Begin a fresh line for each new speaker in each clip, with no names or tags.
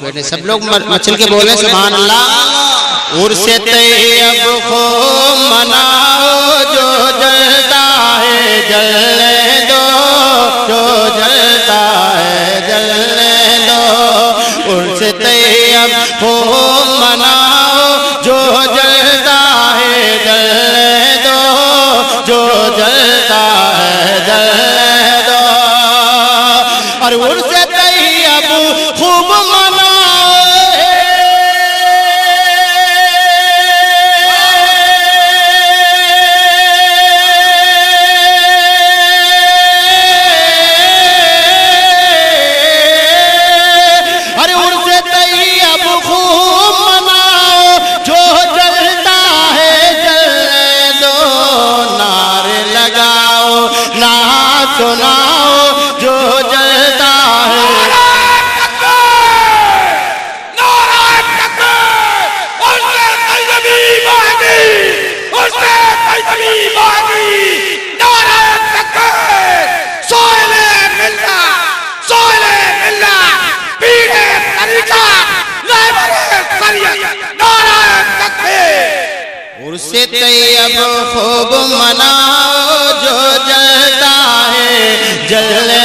بولے، سب لوگ مچھل کے بولے، سبحان اللہ۔ عرص طیب کو مناو جو جلتا ہے جلے دو۔ جو جلتا ہے جلے دو۔ عرص طیب کو مناو اسے طیب خوب مناؤ جو جلتا ہے جلے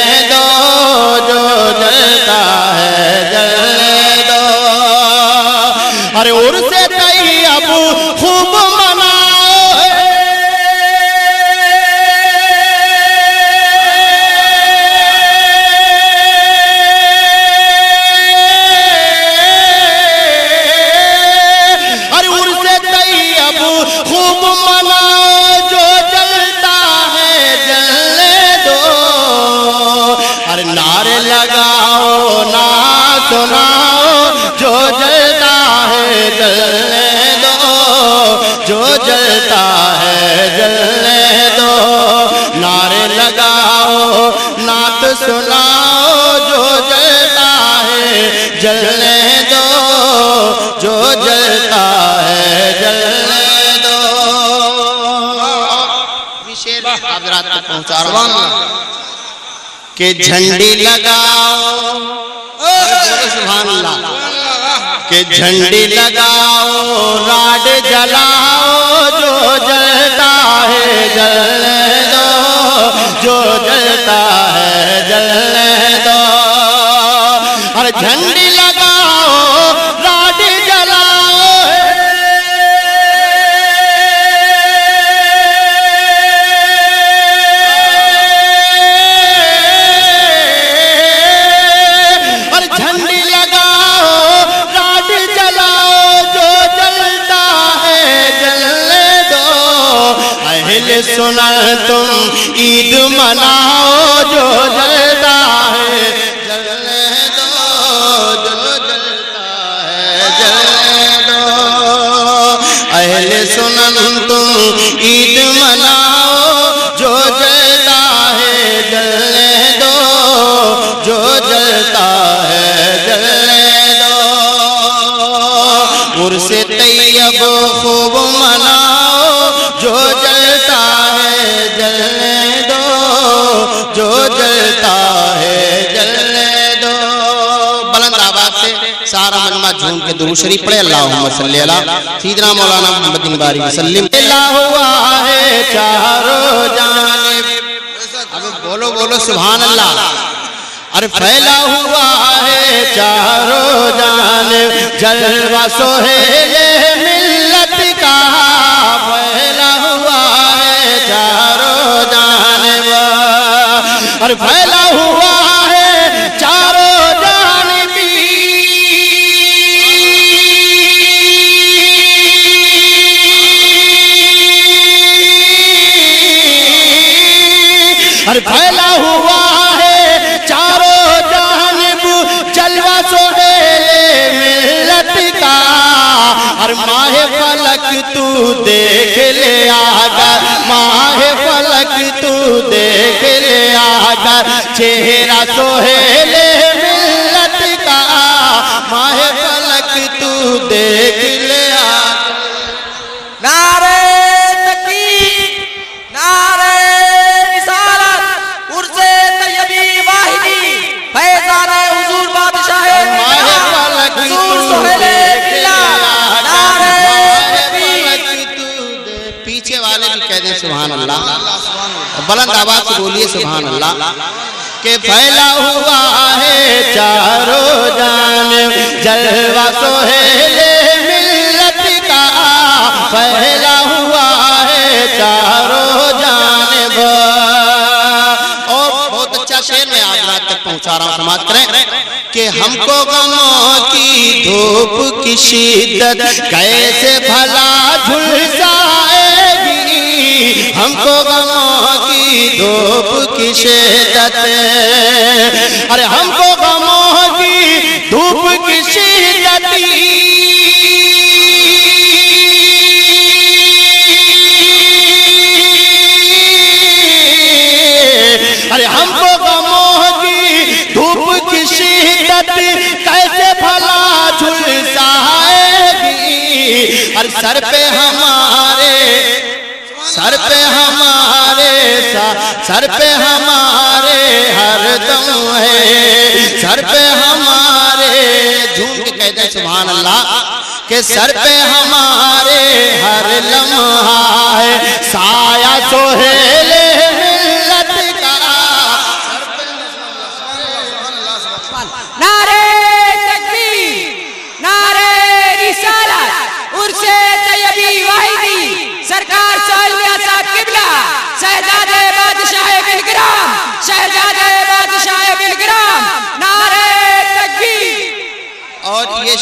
سناؤ جو جلتا ہے، جلنے دو، جو جلتا ہے، جلنے دو۔ حضرات کو پہنچا رہا کہ جھنڈی لگاؤ۔ کہ جھنڈی لگاؤ، راڈ جلاؤ، جو جلتا ہے، جلنے دو۔ جو جلتا جھنڈی لگاؤ، راڈ جلاؤ۔ جھنڈی لگاؤ، راڈ جلاؤ، جو جلتا ہے جل دو۔ اہل سنا تم عید مناؤ، جو ہے جلو عرص طیب خوب جو جلتا ہے جلنے جو جلتا ہے جلنے بلند آباد سے سارا مجمع کے درو شریف پڑھے۔ اللہم صلی اللہ۔ سیدنا مولانا محمد باری اللہ ہوا ہے چاروں جانب۔ بولو بولو، سبحان اللہ۔ اور پھیلا ہوا ہے چاروں جان، جلوہ سہیل ملت کا۔ پھیلا ہوا ہے چاروں جان۔ اور پھیلا ہوا چہرہ سہیل ملت کا ماہ فلک تو دیکھ لیا۔
نعرے تقیق نعرے رسالت طیبی واحدی فیضان حضور بادشاہ ماہ
فلک تو دیکھ لیا۔ نعرے پیچھے والے بھی کہہ دیں سبحان اللہ۔ بلند آباد سے بولیے سبحان اللہ۔ کہ پھیلا ہوا ہے چاروں جانب جلوہ سہیل ملت کا پھیلا ہوا ہے چاروں جانب اور بہت اچھا شعر میں آج رات تک پہنچا رہا ہوں، سماعت کریں کہ ہم کو غموں کی دھوپ کی شدت کیسے بھلا جھلسائے گی۔ ہم کو غموں کی دھوپ کی شدت ارے ہم کو غموں کی دھوپ کی شدت ارے ہم کو غموں کی دھوپ کی شدت کیسے بھلا جھلسائے گی؟ ارے سر پہ ہمارے، سر پہ ہمارے سر پہ ہے। سر پہ ہمارے جھوم کے کہتے ہیں سبحان اللہ کہ سر پہ ہمارے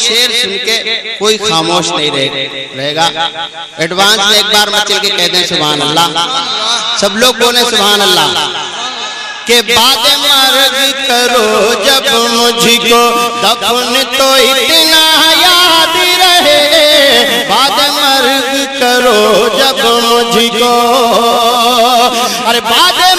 اور یہ شعر سن کے کوئی خاموش نہیں رہے رہے گا۔ ایڈوانس میں ایک بار مچل کے کہہ دیں سبحان اللہ۔ سب لوگ بولیں سبحان اللہ۔ کہ بعد مرگ کرو جب مجھ کو۔ دفن تو اتنا یاد رہے۔ بعد مرگ کرو جب مجھ کو۔ ارے بعد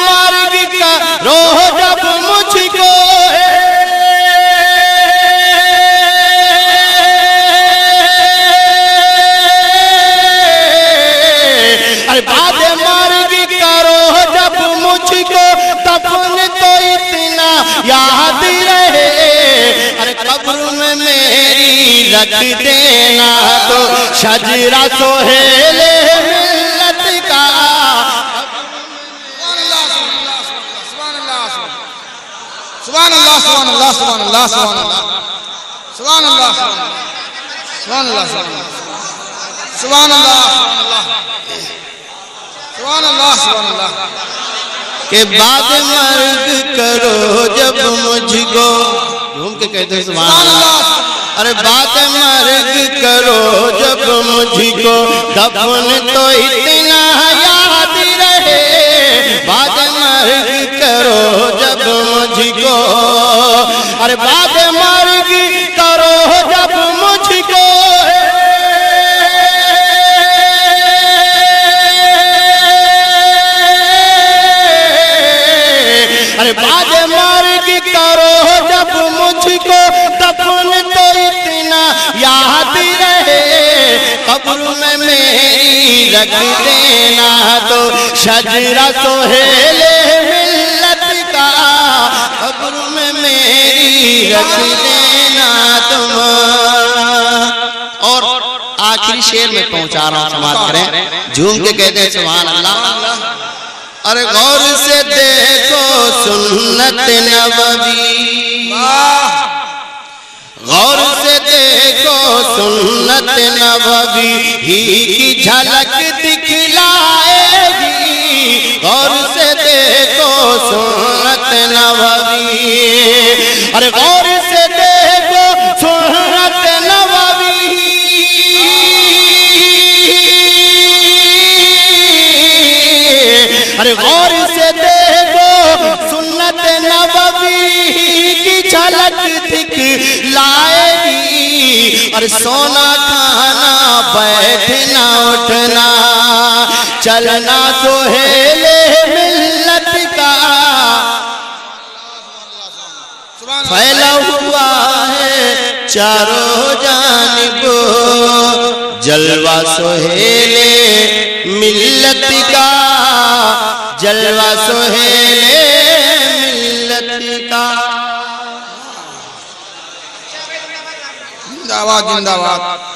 رکھ دینا تو شجرہ سہیل ملت کا۔
سبحان اللہ سبحان اللہ سبحان اللہ سبحان اللہ سبحان اللہ سبحان اللہ سبحان اللہ سبحان اللہ سبحان اللہ
کہ بعد مرگ کرو جب مجھ کو۔ گھوم کے کہتے ہیں سبحان اللہ۔ ارے بات مرگ کرو جب مجھ کو دفن تو اتنا یاد رہے۔ بات مرگ کرو رکھ دینا تو شجرہ سہیل ملت کا، قبر میں میری رکھ دینا تم۔ اور آخری شیر میں پہنچا رہا ہوں سماعت کریں۔ جھوم کے کہتے ہیں، سبحان اللہ۔ ارے غور سے دیکھو، سنت نبوی۔ غور سے دیکھو سنت نبوی ہی کی جھلک دکھلائے گی۔ غور سے دیکھو سنت نبوی۔ ارے غور سے دیکھو سنت نبوی۔ ارے غور سے دیکھو سنت نبوی کی جھلک دکھ لائے گی اور سونا کھانا، بیٹھنا، اٹھنا، چلنا سہیل ملت کا۔ پھیلا ہوا ہے چاروں جانب۔ جلوہ سہیل ملت کا۔ جلوہ سہیل
زندہ باد زندہ
باد